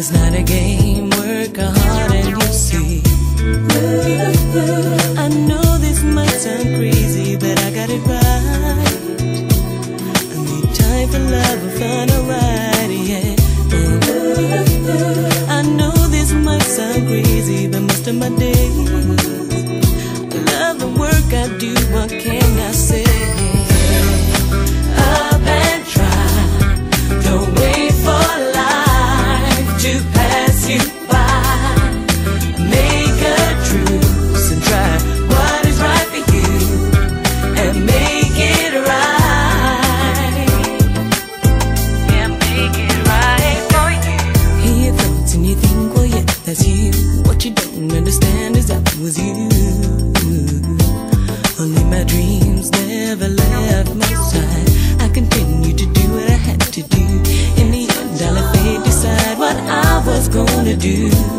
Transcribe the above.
It's not a game, work hard and you'll see. I know this might sound crazy, but I got it right. I need time for love and fun, alright, yeah. I know this might sound crazy, but most of my days, my dreams never left my side. I continued to do what I had to do. In the end, I let fate decide what I was gonna do.